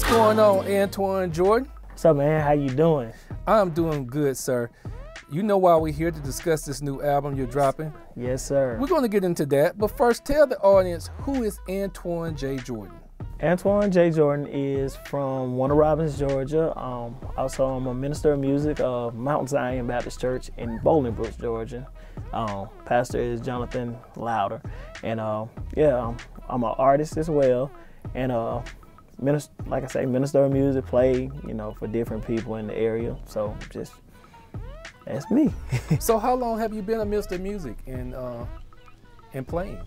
going on, Antwan Jordan? What's up, man? How you doing? I'm doing good, sir. You know why we're here to discuss this new album you're dropping? Yes, sir. We're going to get into that, but first, tell the audience who is Antwan J. Jordan. Antwan J. Jordan is from Warner Robins, Georgia. Um, also, I'm a minister of music of Mount Zion Baptist Church in Bolingbroke, Georgia. Um, pastor is Jonathan Louder, and uh, yeah, um, I'm an artist as well, and uh, minister, like I say, minister of music, play, you know, for different people in the area. So just that's me. so how long have you been a minister of music and uh, and playing?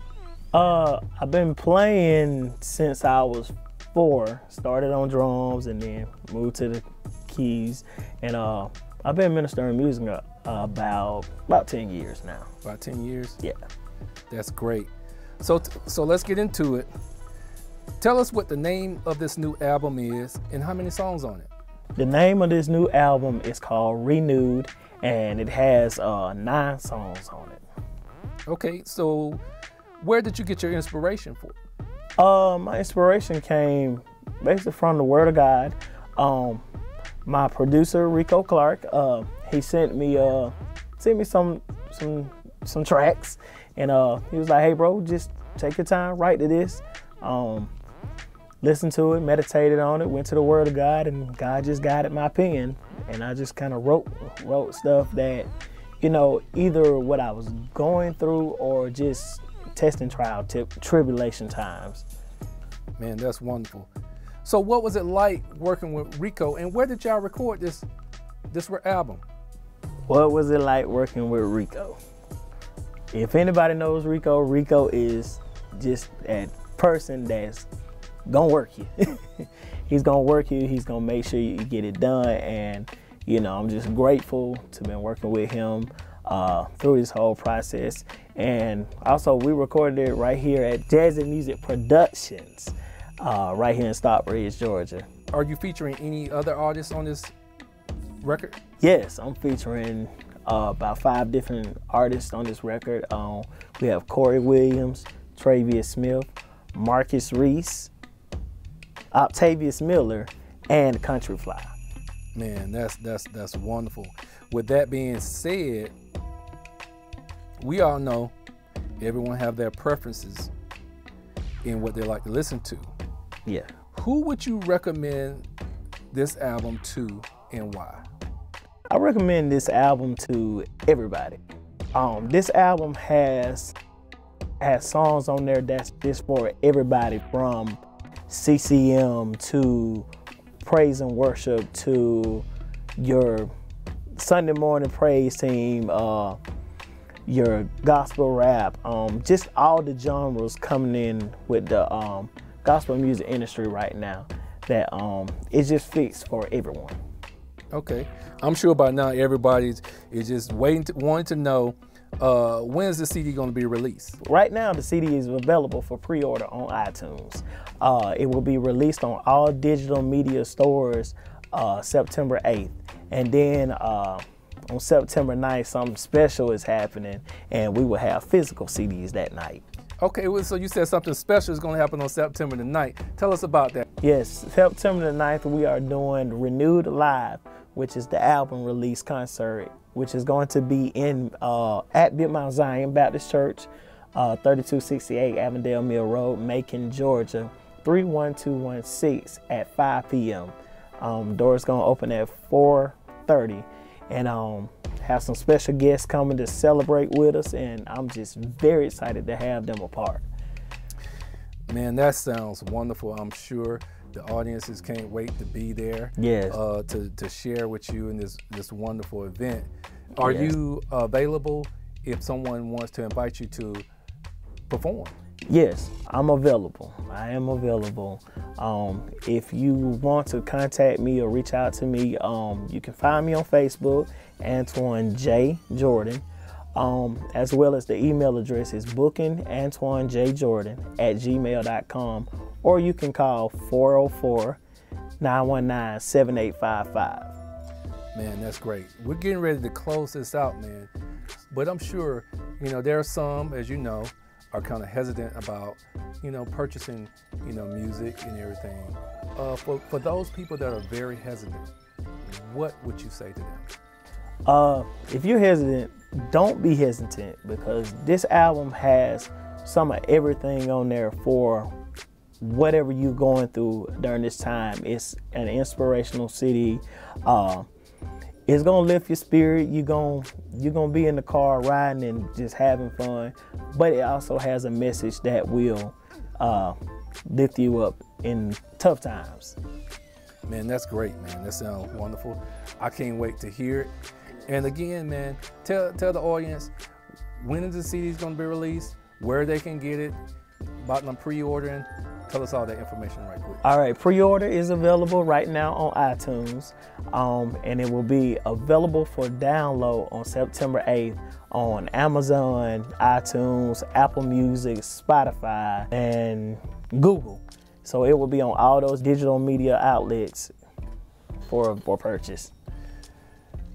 Uh, I've been playing since I was four. Started on drums and then moved to the keys, and uh, I've been ministering music uh, about about ten years now. About ten years. Yeah. That's great. So so let's get into it. Tell us what the name of this new album is and how many songs on it. The name of this new album is called Renewed, and it has uh, nine songs on it. Okay, so where did you get your inspiration for? Uh, my inspiration came basically from the Word of God. Um, my producer Ricko Clark, uh, he sent me uh, sent me some some some tracks, and uh, he was like, "Hey, bro, just take your time, write to this." Um, listened to it, meditated on it, went to the Word of God, and God just guided my pen, and I just kind of wrote wrote stuff that, you know, either what I was going through or just testing trial tip tribulation times. Man, that's wonderful. So, what was it like working with Ricko, and where did y'all record this this album? What was it like working with Ricko? If anybody knows Ricko, Ricko is just that person that's gonna work you. he's gonna work you. He's gonna make sure you get it done. And you know, I'm just grateful to been working with him uh, through this whole process. And also, we recorded it right here at Jazzi Musiq Productions, uh, right here in Stockbridge, Georgia. Are you featuring any other artists on this record? Yes, I'm featuring uh, about five different artists on this record. Um, we have Corey Williams, Travius Smith, Marcus Reese, Octavius Miller, and Country Fly. Man, that's that's that's wonderful. With that being said, we all know everyone have their preferences in what they like to listen to. Yeah. Who would you recommend this album to and why? I recommend this album to everybody. Um, this album has has songs on there that's just for everybody from CCM to praise and worship to your Sunday morning praise team, uh, your gospel rap, um, just all the genres coming in with the um, gospel music industry right now that um, it just fits for everyone. Okay, I'm sure by now everybody's is just waiting, to, wanting to know uh, when is the CD going to be released? Right now, the CD is available for pre-order on iTunes. Uh, it will be released on all digital media stores uh, September 8th, and then uh, on September 9th, something special is happening, and we will have physical CDs that night. Okay, well, so you said something special is going to happen on September the 9th. Tell us about that. Yes, September the 9th, we are doing Renewed Live, which is the album release concert which is going to be in uh, at Mount Zion Baptist Church, uh, 3268 Avondale Mill Road, Macon, Georgia, 31216 at 5 p.m. Um, doors gonna open at 4:30, and um, have some special guests coming to celebrate with us, and I'm just very excited to have them a part. Man, that sounds wonderful. I'm sure the audiences can't wait to be there. Yes. Uh, to, to share with you in this this wonderful event. Are yes. you available if someone wants to invite you to perform? Yes, I'm available. I am available. Um, if you want to contact me or reach out to me, um, you can find me on Facebook, Antwan J. Jordan, um, as well as the email address is booking Antwan J. Jordan at gmail.com or you can call 404 919 7855. Man, that's great. We're getting ready to close this out, man. But I'm sure, you know, there are some, as you know, are kind of hesitant about, you know, purchasing, you know, music and everything. uh, for, for those people that are very hesitant, what would you say to them? Uh, if you're hesitant, don't be hesitant because this album has some of everything on there for whatever you're going through during this time. It's an inspirational CD. Uh, it's gonna lift your spirit. You're gonna you're gonna be in the car riding and just having fun, but it also has a message that will uh, lift you up in tough times. Man, that's great, man. That sounds wonderful. I can't wait to hear it. And again, man, tell tell the audience when is the CD gonna be released, where they can get it, about them pre-ordering. Tell us all that information right quick. All right, pre-order is available right now on iTunes, um, and it will be available for download on September 8th on Amazon, iTunes, Apple Music, Spotify, and Google. So it will be on all those digital media outlets for for purchase.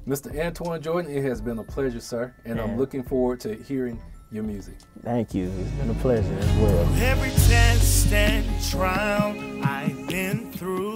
Mr. Antwan Jordan, it has been a pleasure, sir, and I'm looking forward to hearing your music. Thank you. It's been a pleasure as well. Every test and trial I've been through.